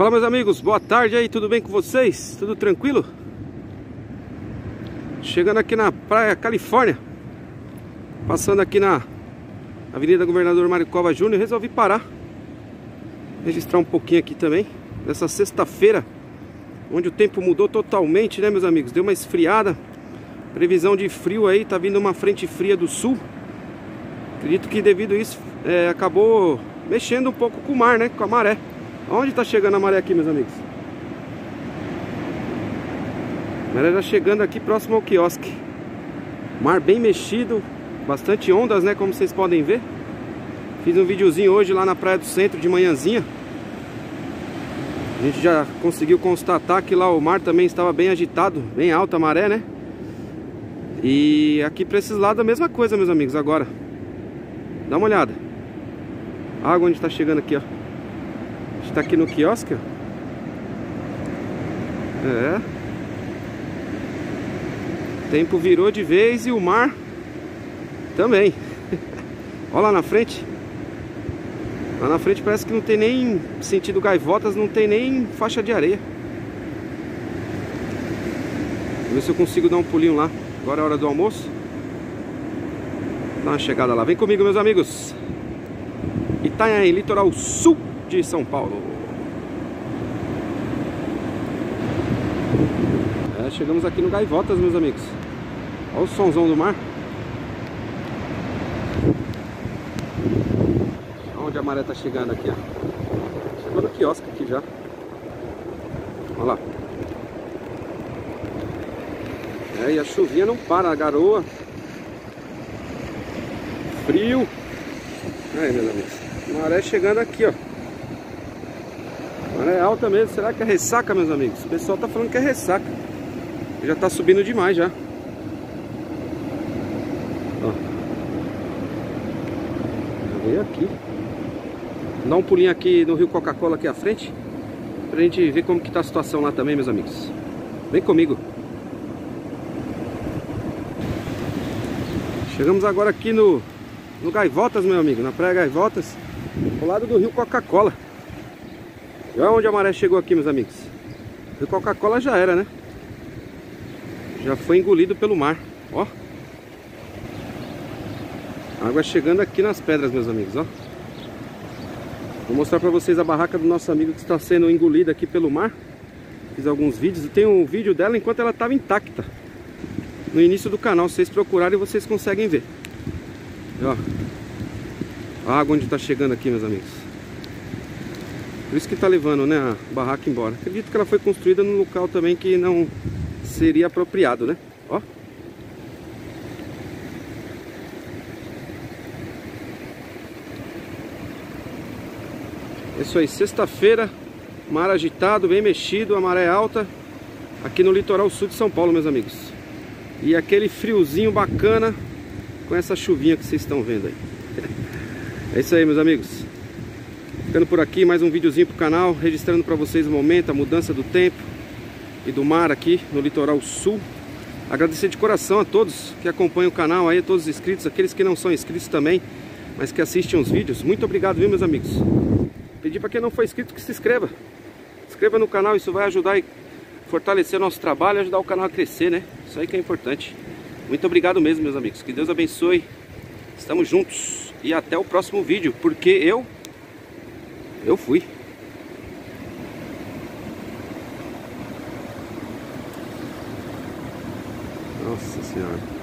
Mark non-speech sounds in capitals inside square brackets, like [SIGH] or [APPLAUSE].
Fala meus amigos, boa tarde aí, tudo bem com vocês? Tudo tranquilo? Chegando aqui na Praia Califórnia Passando aqui na Avenida Governador Mário Cova Júnior Resolvi parar Registrar um pouquinho aqui também Nessa sexta-feira Onde o tempo mudou totalmente, né meus amigos? Deu uma esfriada Previsão de frio aí, tá vindo uma frente fria do sul Acredito que devido a isso é, Acabou mexendo um pouco com o mar, né? Com a maré Onde está chegando a maré aqui, meus amigos? A maré está chegando aqui próximo ao quiosque. Mar bem mexido, bastante ondas, né? Como vocês podem ver. Fiz um videozinho hoje lá na Praia do Centro de manhãzinha. A gente já conseguiu constatar que lá o mar também estava bem agitado, bem alta a maré, né? E aqui para esses lados a mesma coisa, meus amigos, agora. Dá uma olhada. A água onde está chegando aqui, ó está aqui no quiosque. É. O tempo virou de vez e o mar também. [LAUGHS] Olha lá na frente. Lá na frente parece que não tem nem sentido gaivotas, não tem nem faixa de areia. Vou ver se eu consigo dar um pulinho lá. Agora é hora do almoço. Dá uma chegada lá. Vem comigo, meus amigos. Itanhaém, litoral sul de São Paulo. É, chegamos aqui no Gaivotas, meus amigos. Olha o somzão do mar. Onde a maré tá chegando aqui, ó. Chegou no quiosque aqui já. Olha lá. É, e a chuvinha não para, a garoa. Frio. Aí, meus amigos. Maré chegando aqui, ó. Maré alta mesmo. Será que é ressaca, meus amigos? O pessoal tá falando que é ressaca. Já tá subindo demais já. Ó. Veio aqui. Dá um pulinho aqui no Rio Coca-Cola aqui à frente. Pra gente ver como que tá a situação lá também, meus amigos. Vem comigo. Chegamos agora aqui no, no Gaivotas, meu amigo. Na Praia Gaivotas. Ao lado do Rio Coca-Cola. Olha onde a maré chegou aqui, meus amigos. O Coca-Cola já era, né? Já foi engolido pelo mar. Ó. Água chegando aqui nas pedras, meus amigos, ó. Vou mostrar pra vocês a barraca do nosso amigo que está sendo engolida aqui pelo mar. Fiz alguns vídeos tem um vídeo dela enquanto ela estava intacta. No início do canal, se vocês procurarem vocês conseguem ver. Ó. A água onde está chegando aqui, meus amigos. Por isso que está levando né, a barraca embora. Acredito que ela foi construída num local também que não seria apropriado, né? Ó. É isso aí, sexta-feira, mar agitado, bem mexido, a maré alta aqui no litoral sul de São Paulo, meus amigos. E aquele friozinho bacana com essa chuvinha que vocês estão vendo aí. [LAUGHS] É isso aí, meus amigos. Ficando por aqui, mais um videozinho pro canal, registrando para vocês o momento, a mudança do tempo e do mar aqui no litoral sul. Agradecer de coração a todos que acompanham o canal aí, a todos os inscritos, aqueles que não são inscritos também, mas que assistem os vídeos. Muito obrigado, viu, meus amigos? Pedir para quem não foi inscrito que se inscreva. Inscreva no canal, isso vai ajudar a fortalecer nosso trabalho e ajudar o canal a crescer, né? Isso aí que é importante. Muito obrigado mesmo, meus amigos. Que Deus abençoe. Estamos juntos. E até o próximo vídeo, porque eu eu fui. Nossa senhora.